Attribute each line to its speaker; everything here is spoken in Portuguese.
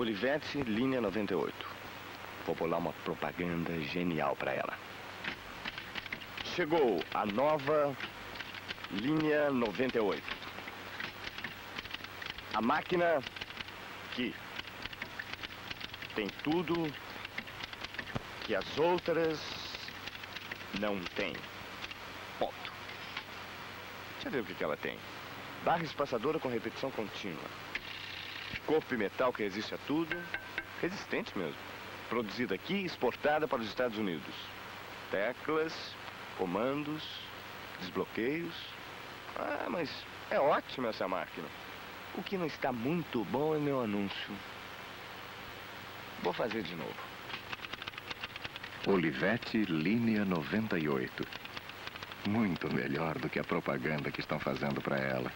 Speaker 1: Olivete, linha 98. Vou bolar uma propaganda genial para ela. Chegou a nova linha 98. A máquina que tem tudo que as outras não têm. Ponto. Deixa eu ver o que, que ela tem. Barra espaçadora com repetição contínua. Corpo e metal que resiste a tudo. Resistente mesmo. Produzida aqui e exportada para os Estados Unidos. Teclas, comandos, desbloqueios. Ah, mas é ótima essa máquina. O que não está muito bom é meu anúncio. Vou fazer de novo.
Speaker 2: Olivete, linha 98. Muito melhor do que a propaganda que estão fazendo para ela.